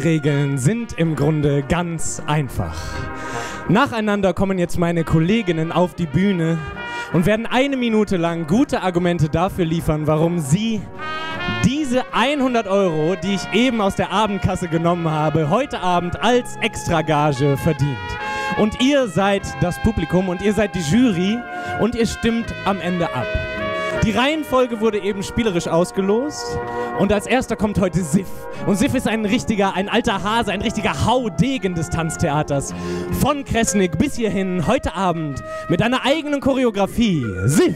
Spielregeln sind im Grunde ganz einfach. Nacheinander kommen jetzt meine Kolleginnen auf die Bühne und werden eine Minute lang gute Argumente dafür liefern, warum sie diese 100 Euro, die ich eben aus der Abendkasse genommen habe, heute Abend als Extragage verdient. Und ihr seid das Publikum und ihr seid die Jury und ihr stimmt am Ende ab. Die Reihenfolge wurde eben spielerisch ausgelost und als erster kommt heute Sif. Und Sif ist ein richtiger, ein alter Hase, ein richtiger Haudegen des Tanztheaters. Von Kresnik bis hierhin heute Abend mit einer eigenen Choreografie. Sif!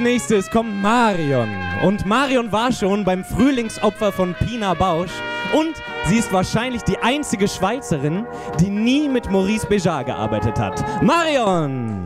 Nächstes kommt Marion. Und Marion war schon beim Frühlingsopfer von Pina Bausch. Und sie ist wahrscheinlich die einzige Schweizerin, die nie mit Maurice Béjart gearbeitet hat. Marion!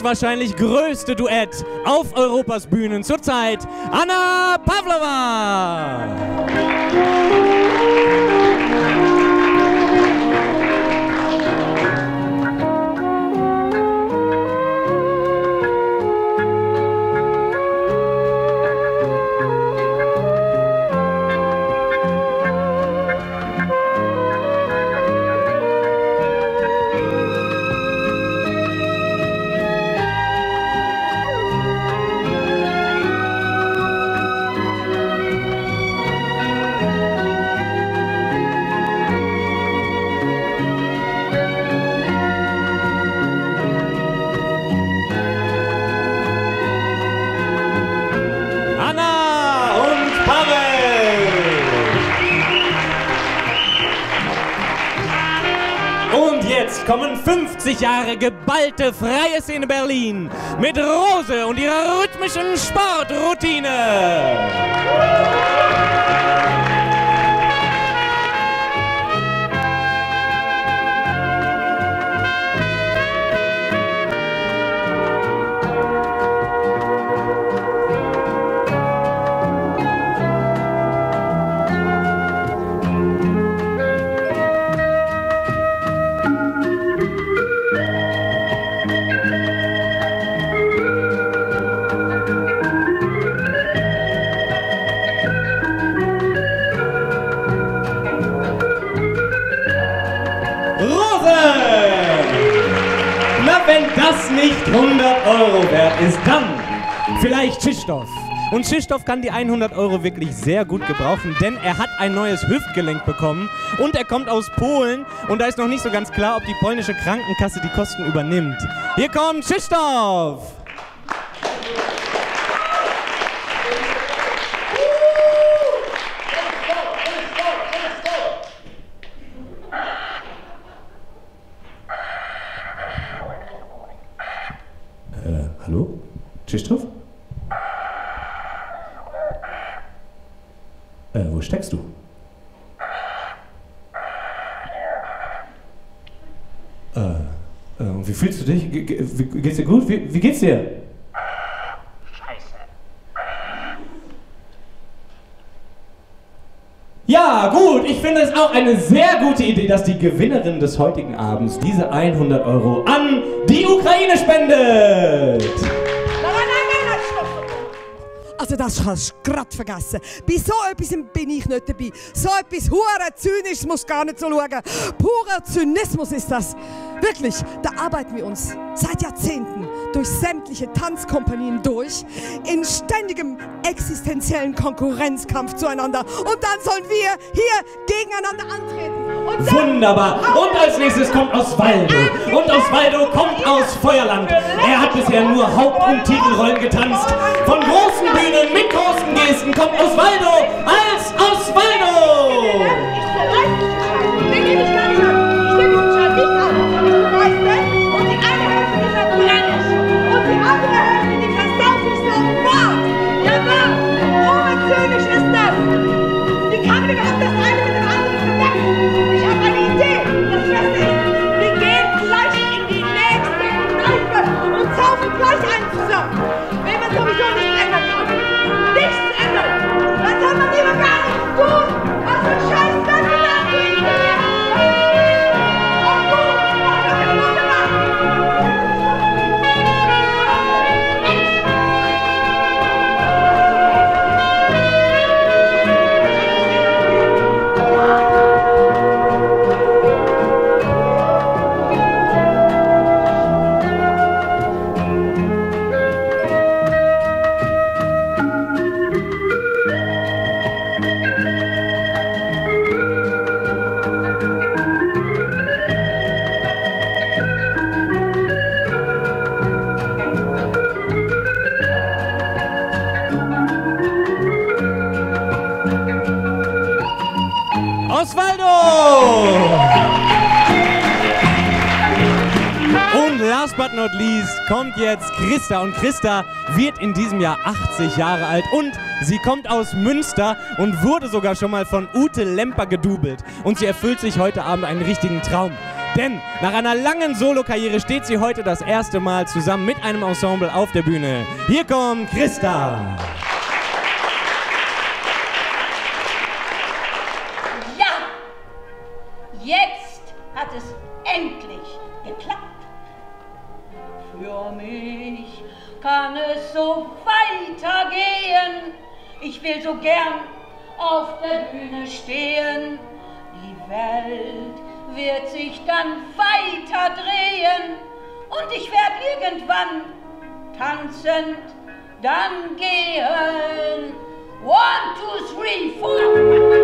Das wahrscheinlich größte Duett auf Europas Bühnen zurzeit, Anna Pavlova! 50 Jahre geballte freie Szene Berlin mit Rose und ihrer rhythmischen Sportroutine. Euro wert ist, dann vielleicht Schistoff. Und Schistoff kann die 100 Euro wirklich sehr gut gebrauchen, denn er hat ein neues Hüftgelenk bekommen und er kommt aus Polen und da ist noch nicht so ganz klar, ob die polnische Krankenkasse die Kosten übernimmt. Hier kommt Schistoff! Krzysztof? Äh, wo steckst du? Äh, äh, wie fühlst du dich? Ge ge geht's dir gut? Wie, wie geht's dir? Ja, gut, ich finde es auch eine sehr gute Idee, dass die Gewinnerin des heutigen Abends diese 100 Euro an die Ukraine spendet. Also das kannst du gerade vergessen. Bei so etwas bin ich nicht dabei. So etwas hure Zynisches muss gar nicht so schauen. Purer Zynismus ist das. Wirklich, da arbeiten wir uns seit Jahrzehnten durch sämtliche Tanzkompanien durch, in ständigem existenziellen Konkurrenzkampf zueinander. Und dann sollen wir hier gegeneinander antreten. Und Wunderbar. Und als nächstes kommt Osvaldo. Und Osvaldo kommt aus Feuerland. Er hat bisher nur Haupt- und Titelrollen getanzt. Von großen Bühnen mit großen Gesten kommt Osvaldo als Osvaldo. Not least kommt jetzt Christa. Und Christa wird in diesem Jahr 80 Jahre alt. Und sie kommt aus Münster und wurde sogar schon mal von Ute Lemper gedubelt. Und sie erfüllt sich heute Abend einen richtigen Traum. Denn nach einer langen Solokarriere steht sie heute das erste Mal zusammen mit einem Ensemble auf der Bühne. Hier kommt Christa. Ja, jetzt hat es Ich will so gern auf der Bühne stehen. Die Welt wird sich dann weiter drehen und ich werde irgendwann tanzend dann gehen. One, two, three, four.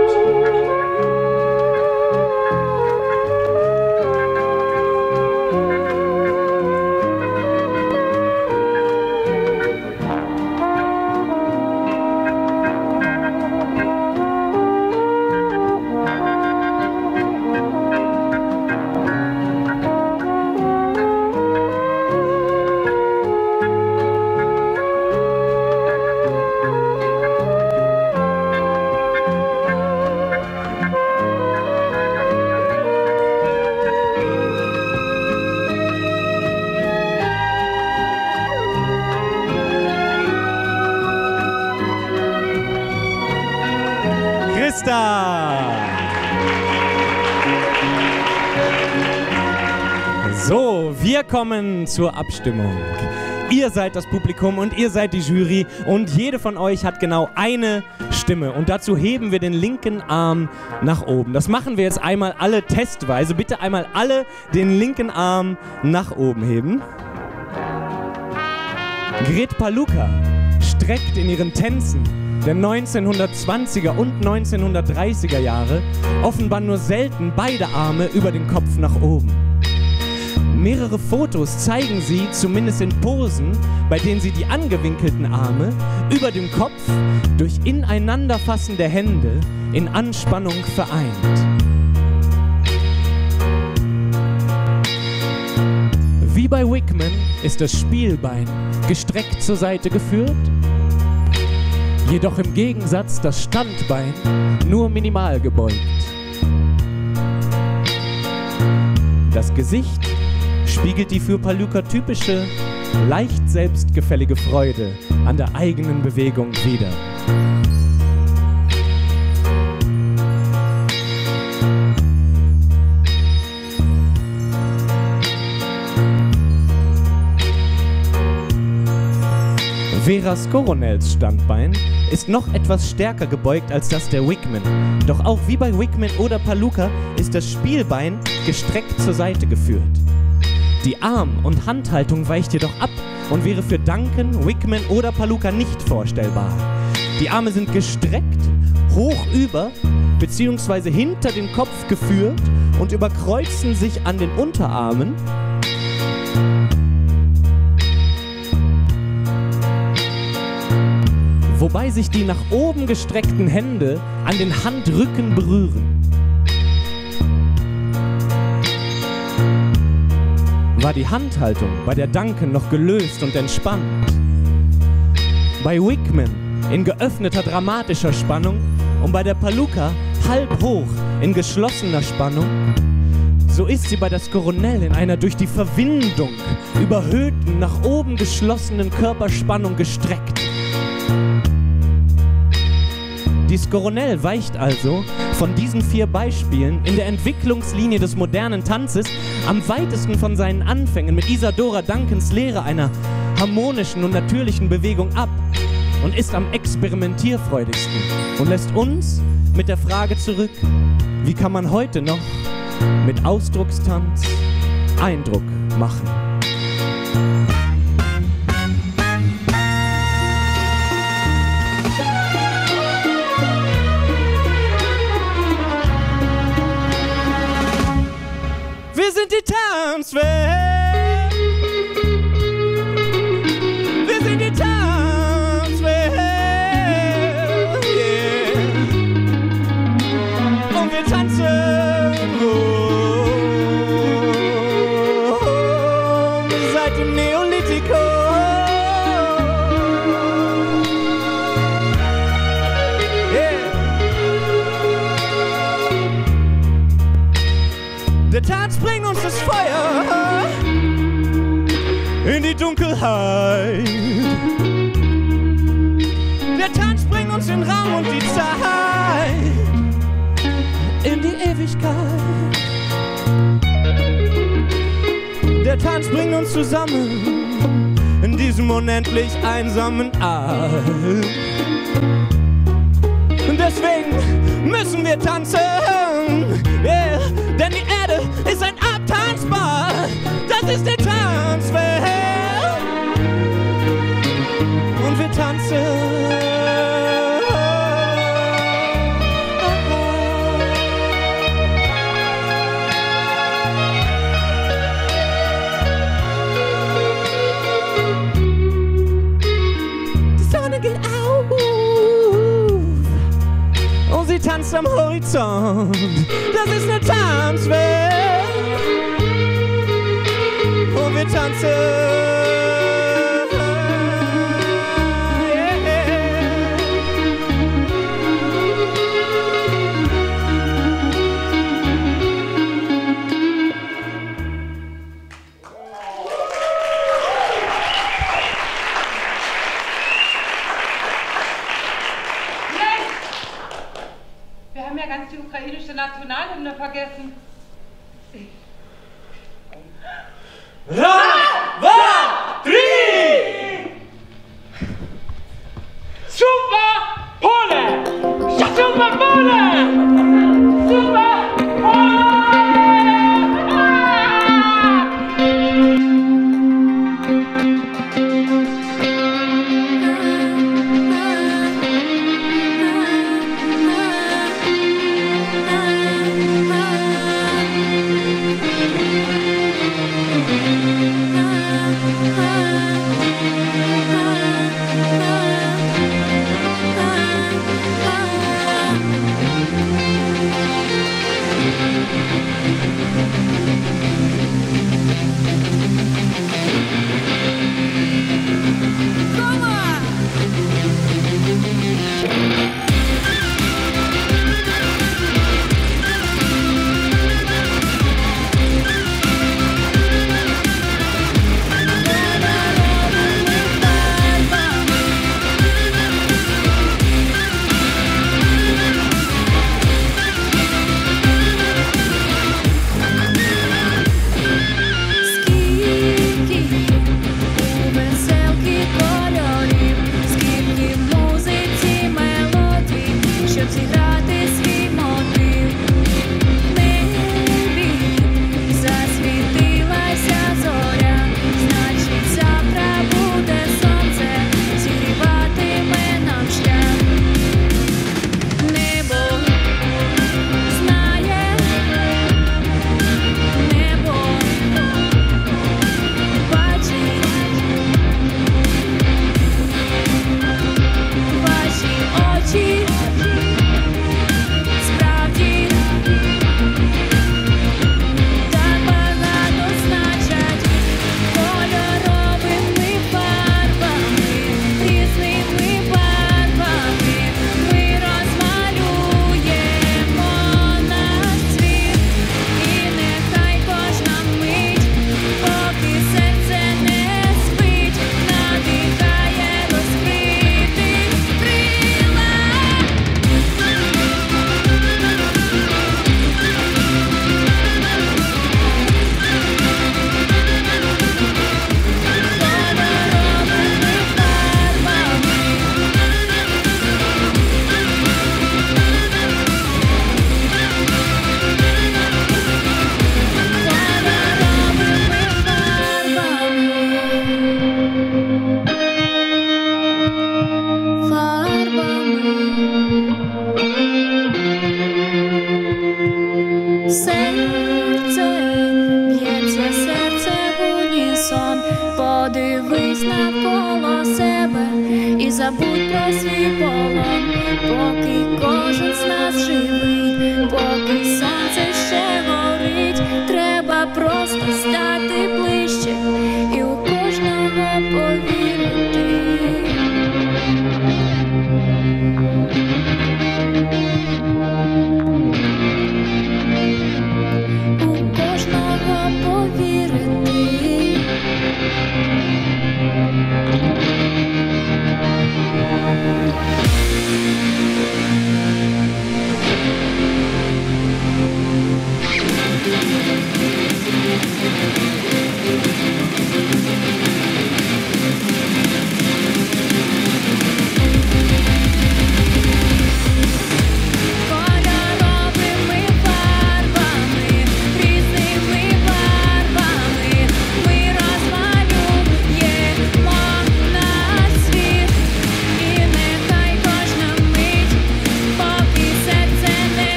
Kommen zur Abstimmung. Ihr seid das Publikum und ihr seid die Jury und jede von euch hat genau eine Stimme und dazu heben wir den linken Arm nach oben. Das machen wir jetzt einmal alle testweise. Bitte einmal alle den linken Arm nach oben heben. Gret Paluca streckt in ihren Tänzen der 1920er und 1930er Jahre offenbar nur selten beide Arme über den Kopf nach oben. Mehrere Fotos zeigen sie, zumindest in Posen, bei denen sie die angewinkelten Arme über dem Kopf durch Ineinanderfassen der Hände in Anspannung vereint. Wie bei Wickman ist das Spielbein gestreckt zur Seite geführt, jedoch im Gegensatz das Standbein nur minimal gebeugt. Das Gesicht spiegelt die für Paluca typische, leicht selbstgefällige Freude an der eigenen Bewegung wider. Veras Coronels Standbein ist noch etwas stärker gebeugt als das der Wickman. Doch auch wie bei Wickman oder Paluca ist das Spielbein gestreckt zur Seite geführt. Die Arm- und Handhaltung weicht jedoch ab und wäre für Duncan, Wickman oder Paluca nicht vorstellbar. Die Arme sind gestreckt, hoch über bzw. hinter den Kopf geführt und überkreuzen sich an den Unterarmen. Wobei sich die nach oben gestreckten Hände an den Handrücken berühren. War die Handhaltung bei der Duncan noch gelöst und entspannt? Bei Wickman in geöffneter dramatischer Spannung und bei der Paluca halb hoch in geschlossener Spannung, so ist sie bei der Skoronell in einer durch die Verwindung überhöhten, nach oben geschlossenen Körperspannung gestreckt. Die Skoronell weicht also von diesen vier Beispielen in der Entwicklungslinie des modernen Tanzes am weitesten von seinen Anfängen mit Isadora Duncans Lehre einer harmonischen und natürlichen Bewegung ab und ist am experimentierfreudigsten und lässt uns mit der Frage zurück, wie kann man heute noch mit Ausdruckstanz Eindruck machen? Sind die unendlich einsamen. Und deswegen müssen wir tanzen, Horizont. Das ist eine Tanzwelt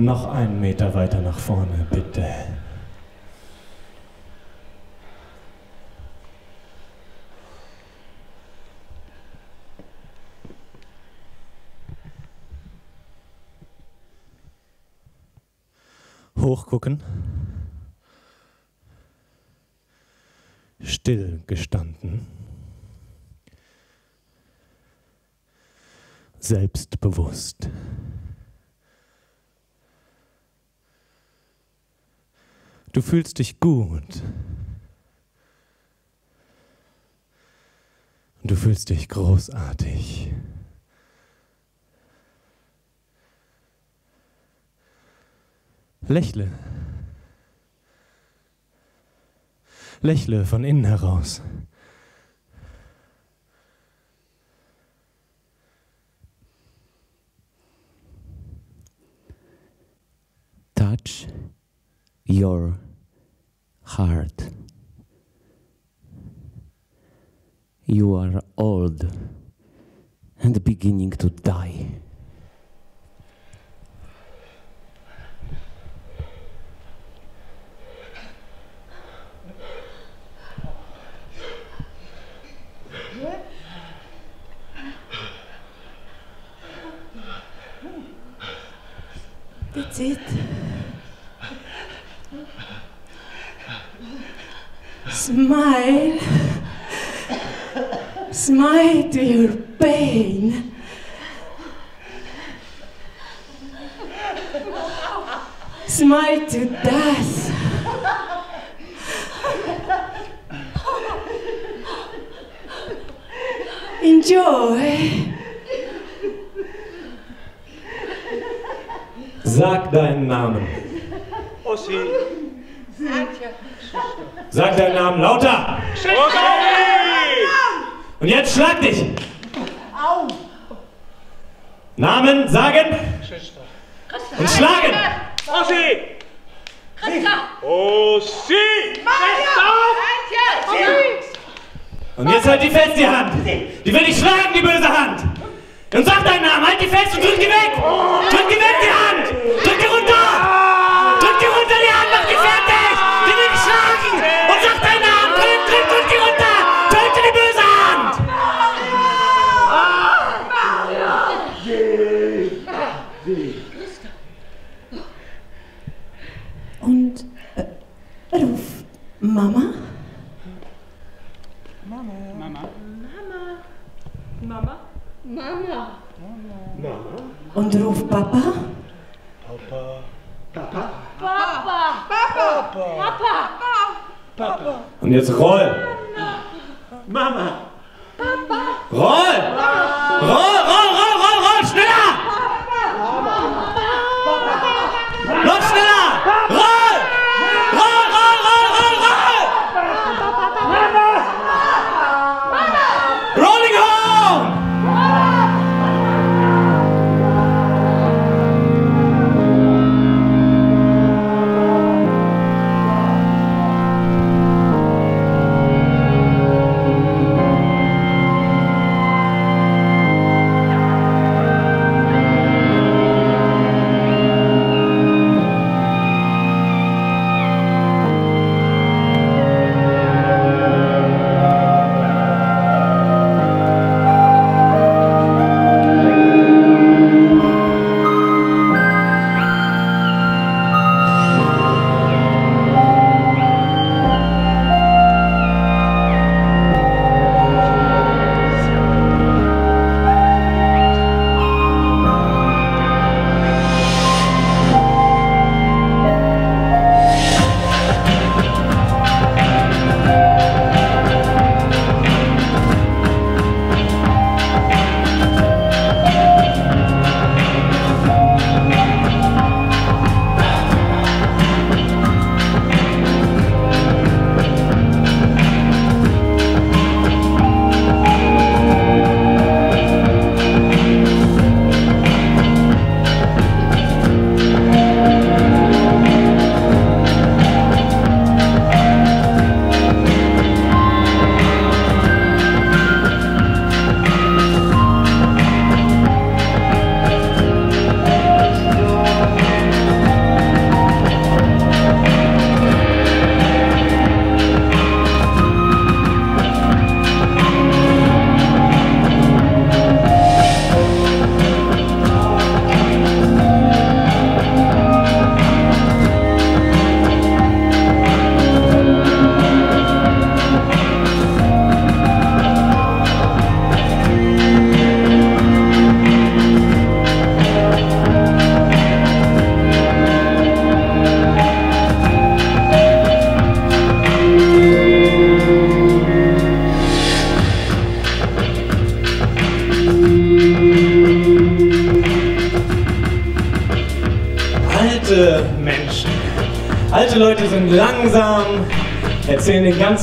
Noch einen Meter weiter nach vorne, bitte. Hochgucken. Still gestanden. Selbstbewusst. Du fühlst dich gut. Du fühlst dich großartig. Lächle. Lächle von innen heraus. touch your heart. You are old and beginning to die. That's it. Smile. Smile to your pain. Smile to death. Enjoy. Sag deinen Namen. Os Sag deinen Namen lauter. Und jetzt schlag dich. Namen sagen und schlagen. Und jetzt halt die fest, die Hand. Die will ich schlagen, die böse Hand. Und sag deinen Namen, halt die fest und drück die weg. Drück die weg, die Hand. Mama. Und ruf Papa. Und jetzt roll. Mama. Roll, roll, roll, roll,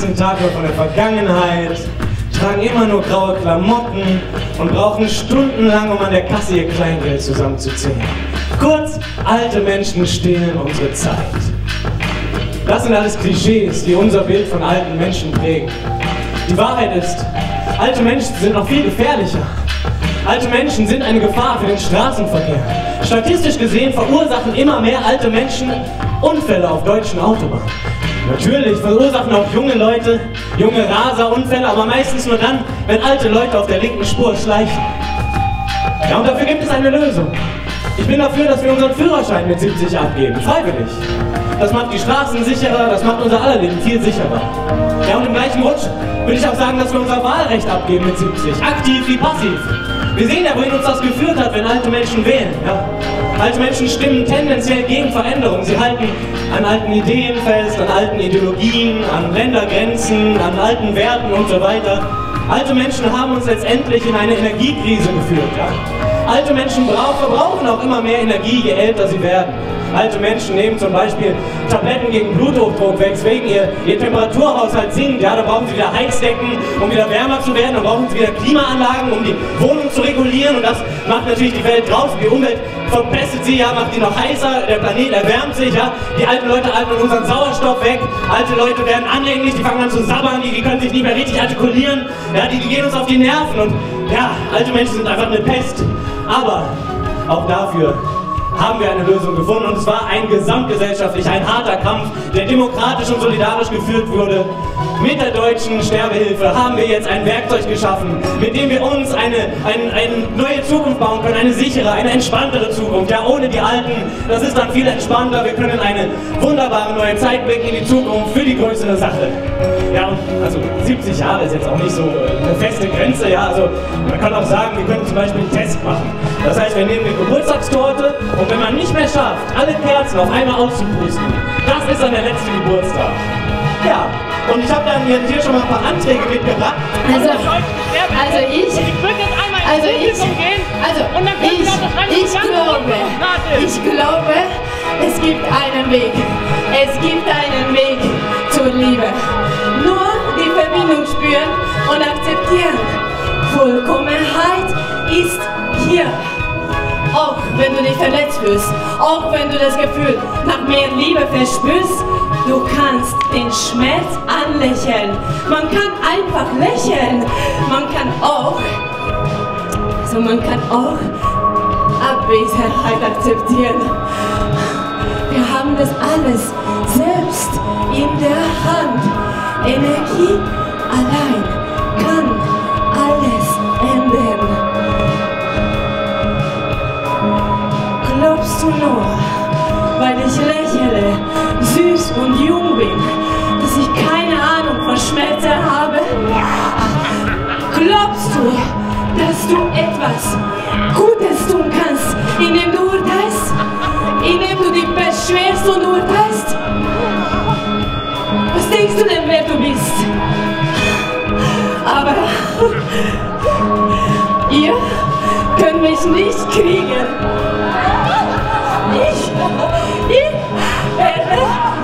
nur von der Vergangenheit, tragen immer nur graue Klamotten und brauchen stundenlang, um an der Kasse ihr Kleingeld zusammenzuzählen. Kurz, alte Menschen stehlen unsere Zeit. Das sind alles Klischees, die unser Bild von alten Menschen prägen. Die Wahrheit ist, alte Menschen sind noch viel gefährlicher. Alte Menschen sind eine Gefahr für den Straßenverkehr. Statistisch gesehen verursachen immer mehr alte Menschen Unfälle auf deutschen Autobahnen. Natürlich verursachen auch junge Leute, junge Raser Unfälle, aber meistens nur dann, wenn alte Leute auf der linken Spur schleichen. Ja, und dafür gibt es eine Lösung. Ich bin dafür, dass wir unseren Führerschein mit 70 abgeben, freiwillig. Das macht die Straßen sicherer, das macht unser aller Leben viel sicherer. Ja, und im gleichen Rutsch würde ich auch sagen, dass wir unser Wahlrecht abgeben mit 70, aktiv wie passiv. Wir sehen ja, wohin uns das geführt hat, wenn alte Menschen wählen. Ja? Alte Menschen stimmen tendenziell gegen Veränderung. Sie halten an alten Ideen fest, an alten Ideologien, an Ländergrenzen, an alten Werten und so weiter. Alte Menschen haben uns letztendlich in eine Energiekrise geführt. Ja? Alte Menschen brauchen, verbrauchen auch immer mehr Energie, je älter sie werden. Alte Menschen nehmen zum Beispiel Tabletten gegen Bluthochdruck, weswegen ihr, ihr Temperaturhaushalt sinkt. Ja, da brauchen sie wieder Heizdecken, um wieder wärmer zu werden. Dann brauchen sie wieder Klimaanlagen, um die Wohnung zu regulieren. Und das macht natürlich die Welt draußen, die Umwelt verbessert sie, ja, macht sie noch heißer, der Planet erwärmt sich, ja. Die alten Leute atmen unseren Sauerstoff weg. Alte Leute werden anhänglich, die fangen an zu sabbern, die, die können sich nicht mehr richtig artikulieren. Ja, die, die gehen uns auf die Nerven. Und ja, alte Menschen sind einfach eine Pest. Aber auch dafür haben wir eine Lösung gefunden und es war ein gesamtgesellschaftlicher, ein harter Kampf, der demokratisch und solidarisch geführt wurde. Mit der deutschen Sterbehilfe haben wir jetzt ein Werkzeug geschaffen, mit dem wir uns eine, ein, eine neue Zukunft bauen können, eine sichere, eine entspanntere Zukunft. Ja, ohne die alten, das ist dann viel entspannter. Wir können eine wunderbare neue Zeit blicken in die Zukunft für die größere Sache. Ja, also 70 Jahre ist jetzt auch nicht so äh, eine feste Grenze, ja, also man kann auch sagen, wir können zum Beispiel einen Test machen. Das heißt, wir nehmen eine Geburtstagstorte und wenn man nicht mehr schafft, alle Kerzen auf einmal auszupusten, das ist dann der letzte Geburtstag. Ja, und ich habe dann hier, hier schon mal ein paar Anträge mitgebracht. Also, also ich, also ich, also ich, ich glaube, ich glaube, es gibt einen Weg. Es gibt einen Weg zur Liebe. Nur die Verbindung spüren und akzeptieren. Vollkommenheit ist hier. Auch wenn du dich verletzt fühlst, auch wenn du das Gefühl nach mehr Liebe verspürst, du kannst den Schmerz anlächeln. Man kann einfach lächeln. Man kann auch, also man kann auch Abwesenheit akzeptieren. Wir haben das alles selbst in der Hand. Energie allein kann alles ändern. Glaubst du nur, weil ich lächle, süß und jung bin, dass ich keine Ahnung von Schmerzen habe? Glaubst du, dass du etwas Gutes tun kannst, indem du urteilst? Indem du dich beschwerst und urteilst? Was denkst du denn, wer du bist? Aber ihr könnt mich nicht kriegen. Ich, ich werde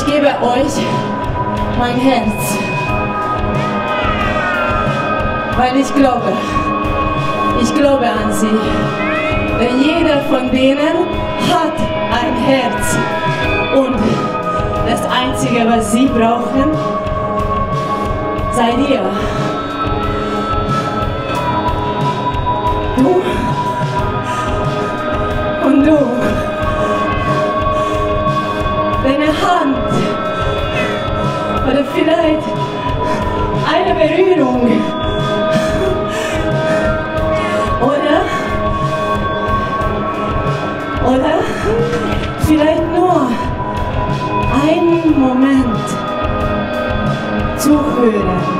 ich gebe euch mein Herz. Weil ich glaube, ich glaube an sie. Denn jeder von denen hat ein Herz. Und das Einzige, was sie brauchen, seid ihr. Du und du. Deine Hand. Oder vielleicht eine Berührung. Oder? Oder vielleicht nur einen Moment zuhören.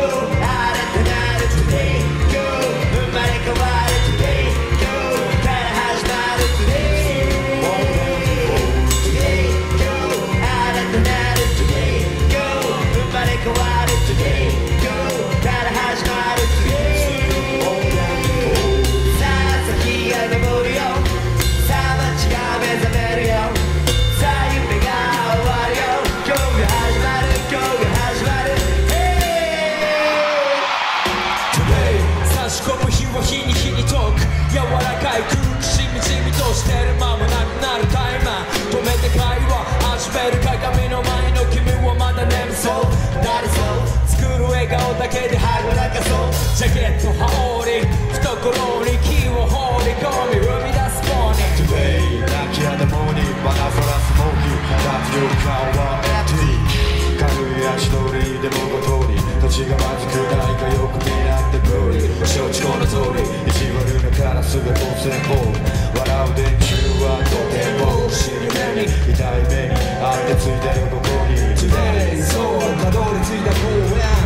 けではぐかそう。ジャケット羽織り懐に木を放り込み生み出すモーニング Today 泣きやだモーニングマナフラスモーキー。ラッキーカーはエティ軽い足取りでもごとに。土地がまずくないかよく見なって無理。承知この通り。意地悪なカラスが当選ホール笑う電柱はとても。死ぬ目に痛い目にあってついてるここに。Today そう。たどり着いた公園。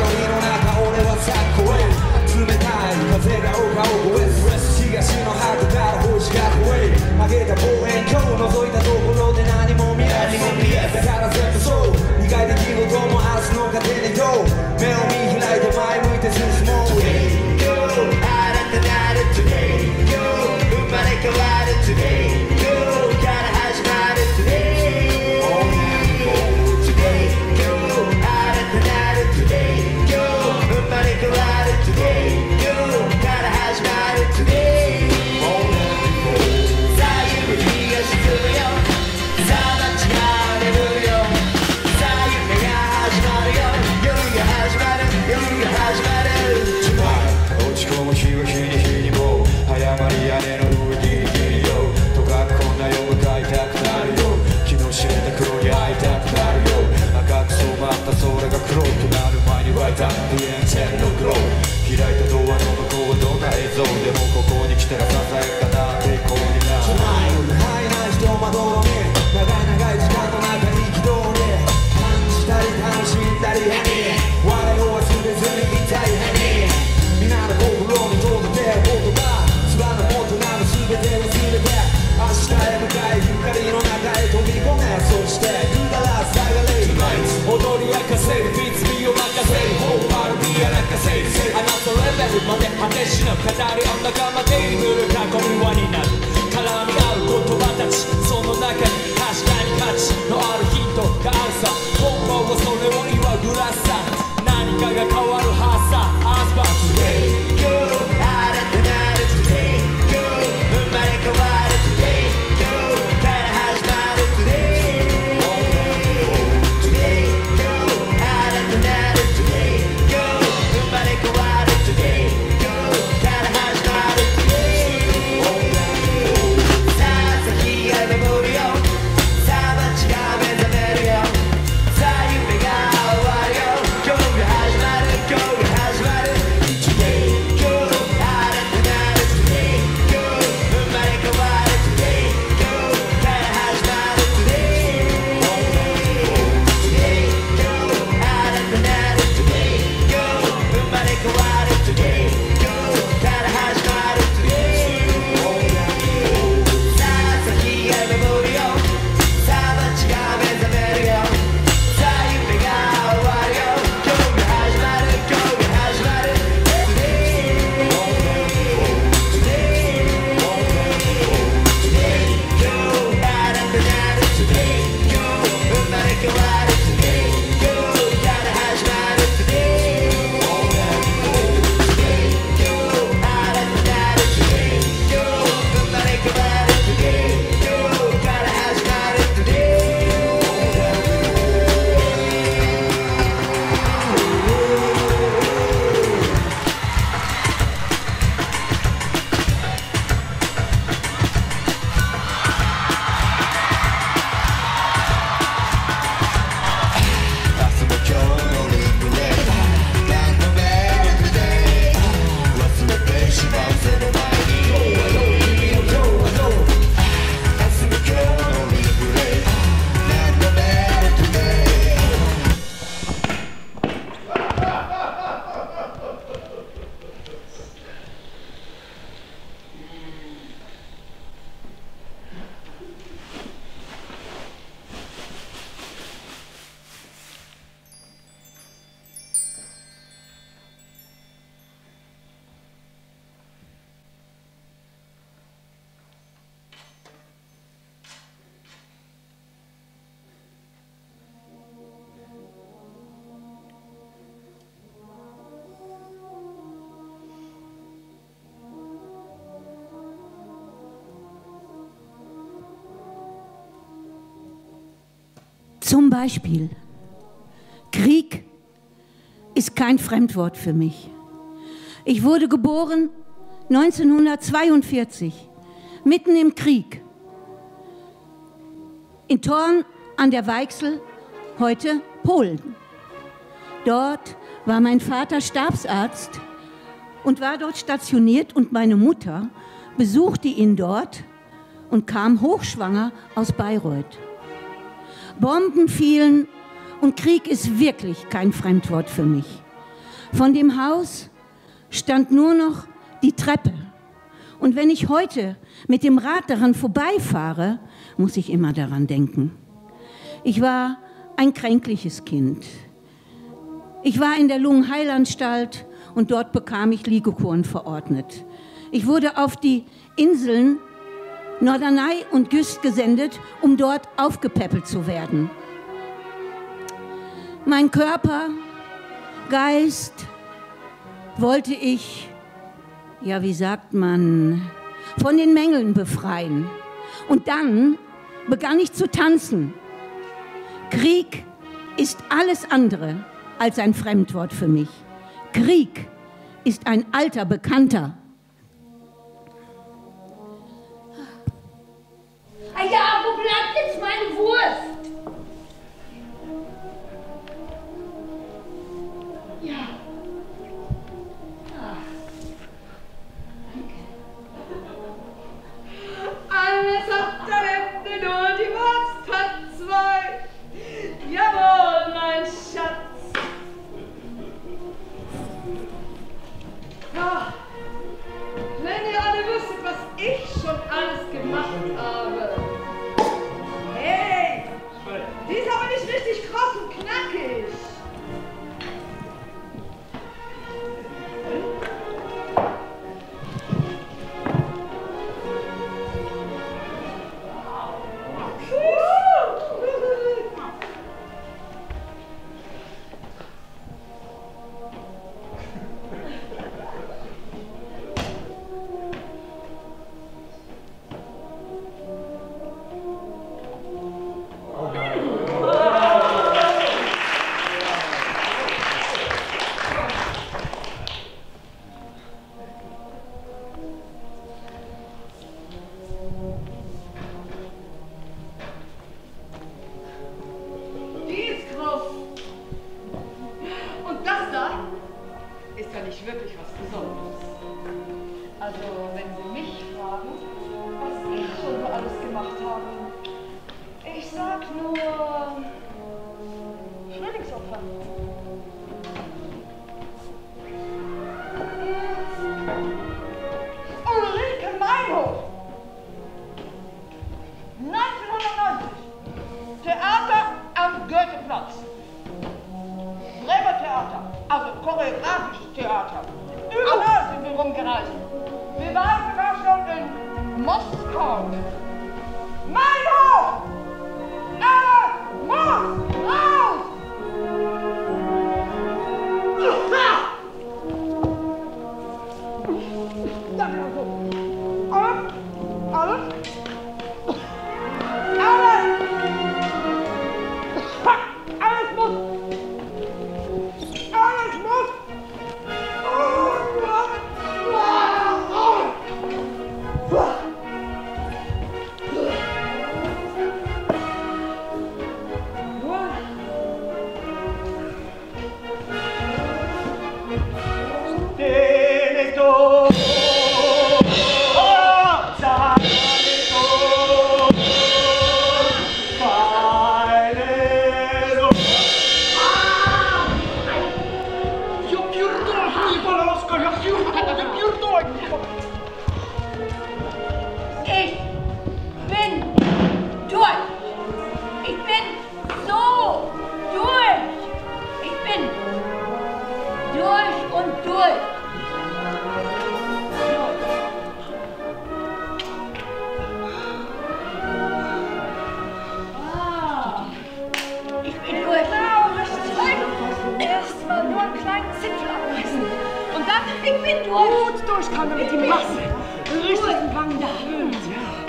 緑の中俺はへ冷たい風が丘を越え東の果から星が越え。曲げた望遠鏡を覗いたとこ果てしなくりを仲間で塗る囲みはになる。Beispiel, Krieg ist kein Fremdwort für mich. Ich wurde geboren 1942, mitten im Krieg. In Thorn an der Weichsel, heute Polen. Dort war mein Vater Stabsarzt und war dort stationiert und meine Mutter besuchte ihn dort und kam hochschwanger aus Bayreuth. Bomben fielen und Krieg ist wirklich kein Fremdwort für mich. Von dem Haus stand nur noch die Treppe. Und wenn ich heute mit dem Rad daran vorbeifahre, muss ich immer daran denken. Ich war ein kränkliches Kind. Ich war in der Lungenheilanstalt und dort bekam ich Ligokuren verordnet. Ich wurde auf die Inseln Norderney und Güst gesendet, um dort aufgepäppelt zu werden. Mein Körper, Geist wollte ich, ja wie sagt man, von den Mängeln befreien. Und dann begann ich zu tanzen. Krieg ist alles andere als ein Fremdwort für mich. Krieg ist ein alter Bekannter. Ja, wo bleibt jetzt meine Wurst? Ja. Ah. Alles hat ein Ende, nur die Wurst hat zwei. Jawohl, mein Schatz. Ah, wenn ihr alle wüsstet, was ich schon alles gemacht habe. Die ist aber nicht richtig kross und knackig.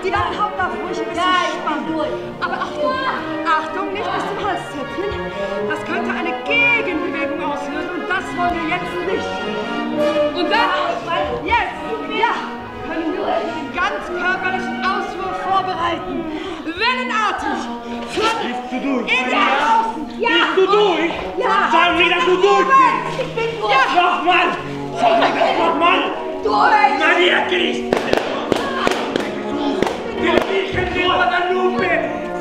Die beiden Hauptlauf ruhig ein bisschen Ja, durch. Aber Achtung, Achtung, nicht bis zum Halszäpfchen. Das könnte eine Gegenbewegung auslösen und das wollen wir jetzt nicht. Und dann, jetzt, ja, können wir den ganz körperlichen Auswurf vorbereiten. Wellenartig, in die Außen. Ja. Bist du durch? Ja. Sag mir, dass du durch bist! Ich bin durch. Ja. Nochmal! Sag mir das nochmal! Durch. Maria Cristo!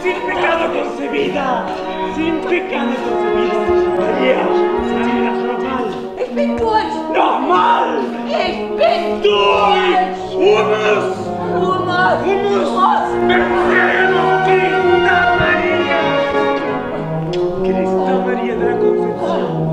Sin pecado concebida, sin pecado concebida. María, María, normal. Espiritual. Normal. Espiritual. Humus. Humus. Humus. Verbo María. Cristo María de la Concepción.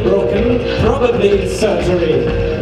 broken, probably in surgery.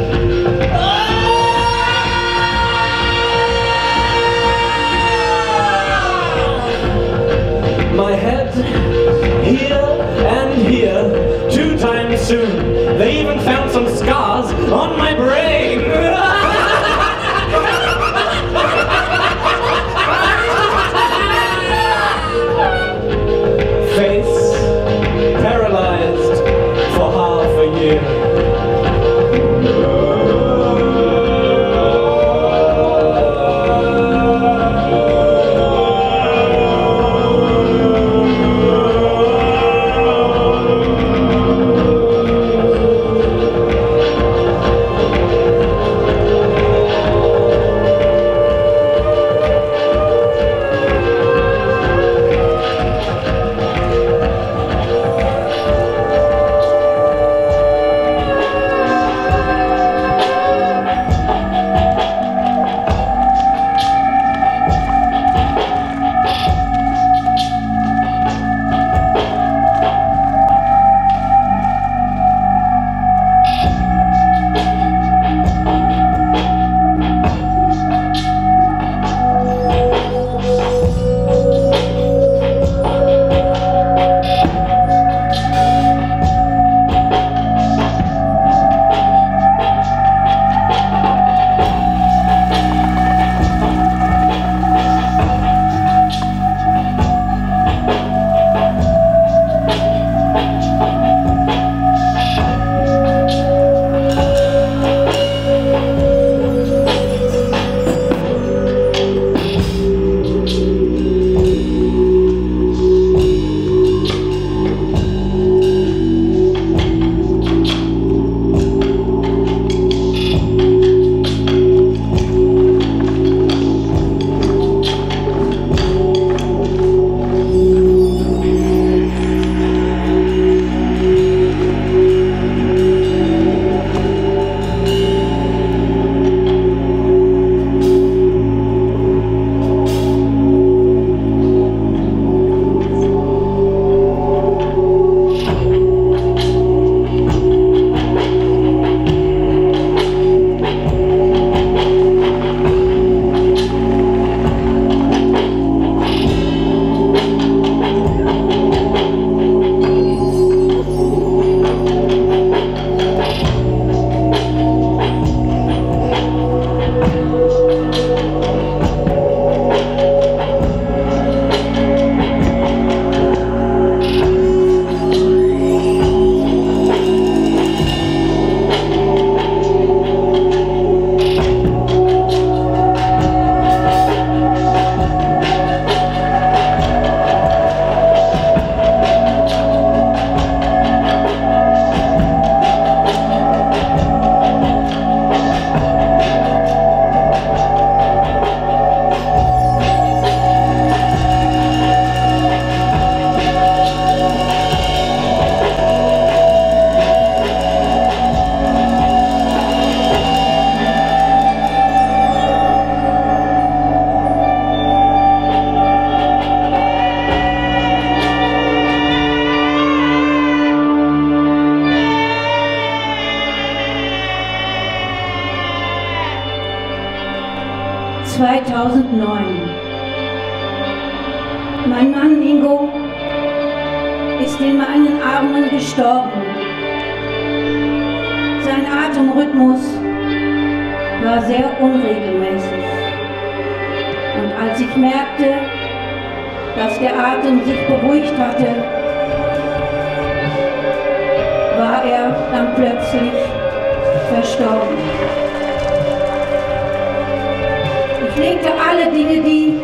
Alle Dinge, die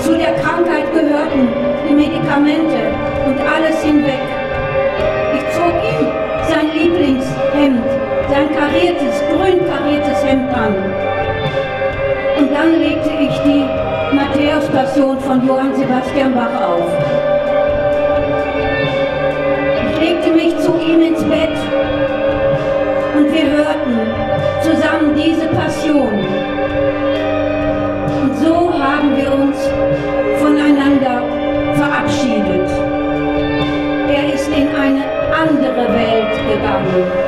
zu der Krankheit gehörten, die Medikamente und alles hinweg. Ich zog ihm sein Lieblingshemd, sein kariertes, grün kariertes Hemd an. Und dann legte ich die Matthäus-Passion von Johann Sebastian Bach auf. Ich legte mich zu ihm ins Bett und wir hörten zusammen diese Passion. Haben wir uns voneinander verabschiedet. Er ist in eine andere Welt gegangen.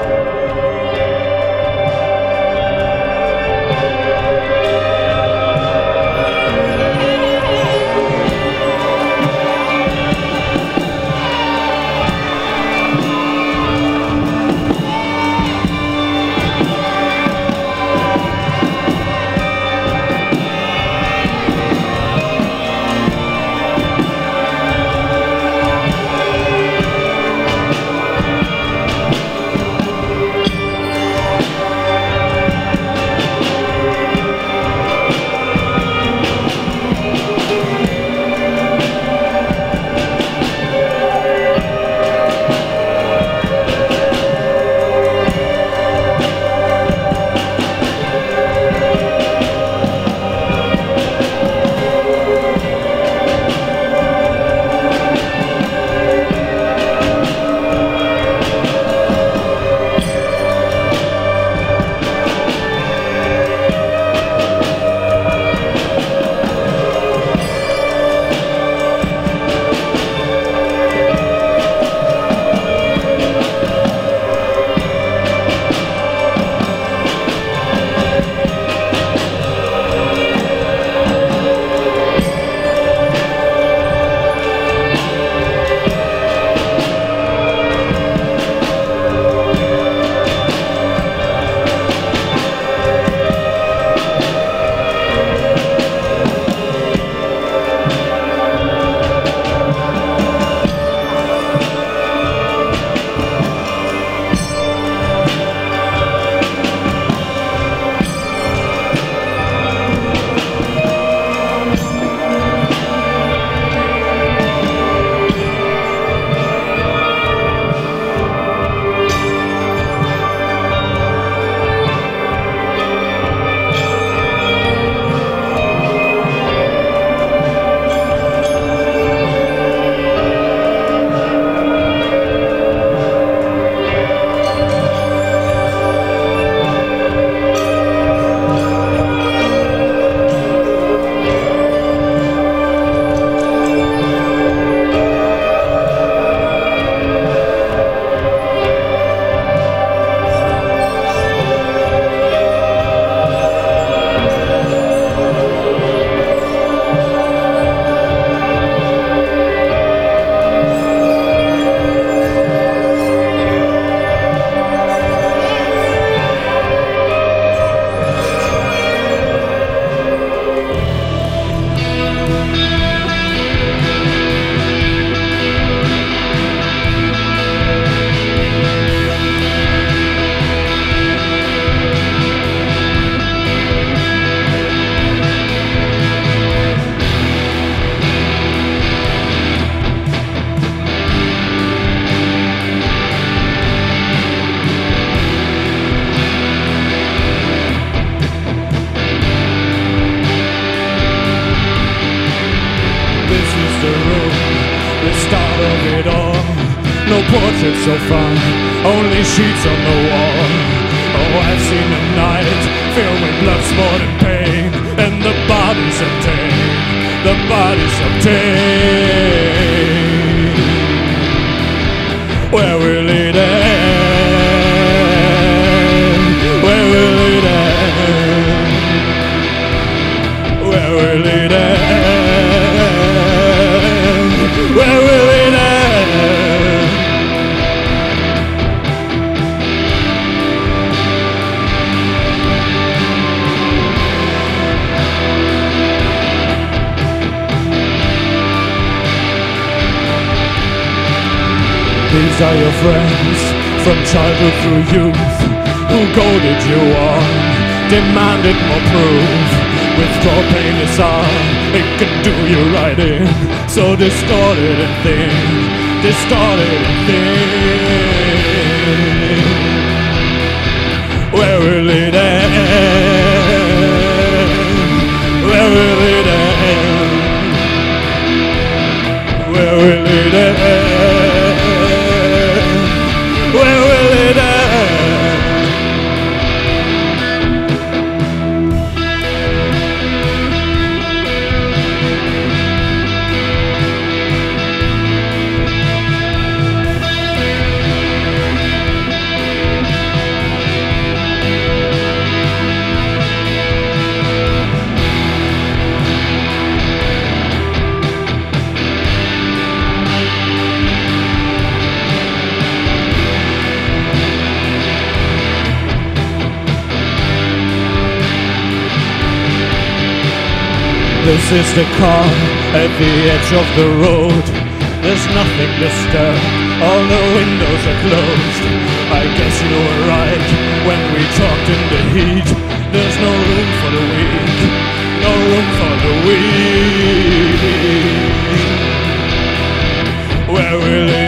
Friends from childhood through youth who goaded you on, demanded more proof. Withdraw pain aside, it can do you right in. So distorted and thin, distorted and thin. Where will it end? Where will it end? Where will it end? This is the car at the edge of the road. There's nothing disturbed, all the windows are closed. I guess you were right when we talked in the heat. There's no room for the weak, no room for the weak. Where will it